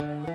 Bye.